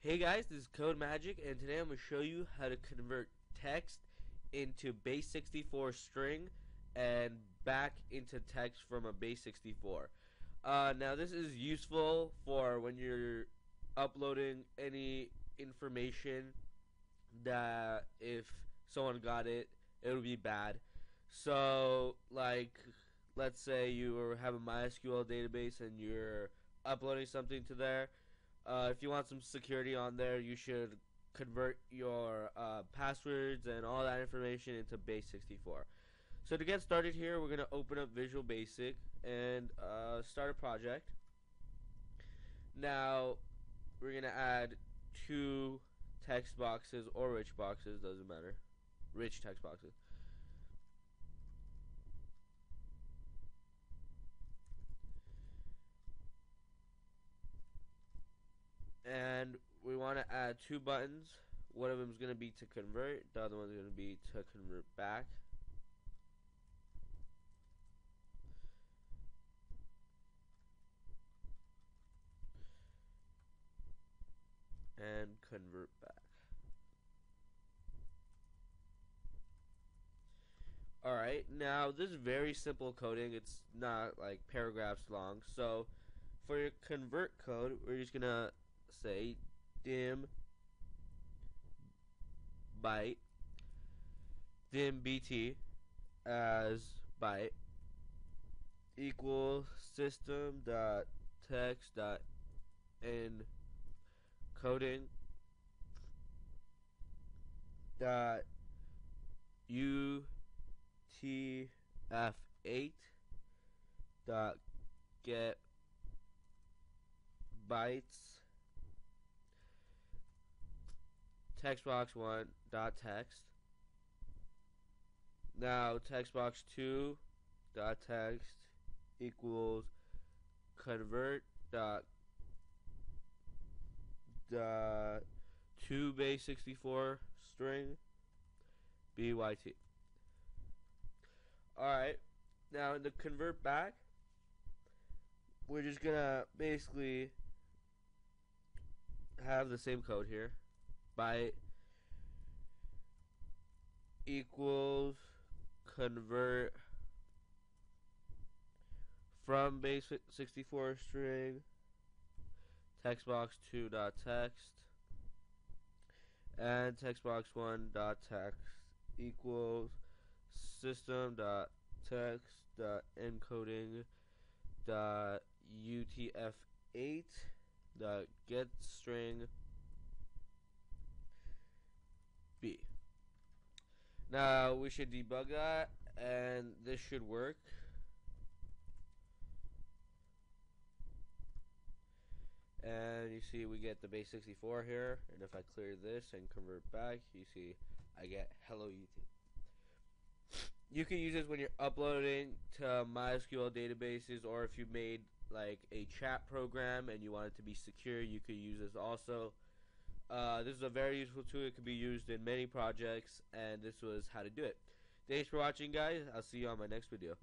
Hey guys, this is Code Magic, and today I'm going to show you how to convert text into base 64 string and back into text from a base 64. Uh, now this is useful for when you're uploading any information that if someone got it, it would be bad. So, like, let's say you have a MySQL database and you're uploading something to there uh, if you want some security on there, you should convert your uh, passwords and all that information into base 64. So to get started here, we're going to open up Visual Basic and uh, start a project. Now, we're going to add two text boxes or rich boxes, doesn't matter. Rich text boxes. and add two buttons. One of them is going to be to convert, the other one is going to be to convert back. And convert back. Alright, now this is very simple coding. It's not like paragraphs long. So for your convert code, we're just going to say dim byte dim bt as byte equals system dot text dot encoding dot utf8 dot get bytes text box 1 dot text. Now textbox 2 dot text equals convert dot dot to base 64 string byt alright now in the convert back we're just gonna basically have the same code here byte equals convert from base 64 string text box 2 dot text and text box 1 dot text equals system dot text dot encoding dot utf8 dot get string B. Now we should debug that and this should work. And you see we get the base 64 here and if I clear this and convert back you see I get hello YouTube. You can use this when you're uploading to MySQL databases or if you made like a chat program and you want it to be secure you could use this also. Uh, this is a very useful tool. It can be used in many projects, and this was how to do it. Thanks for watching, guys. I'll see you on my next video.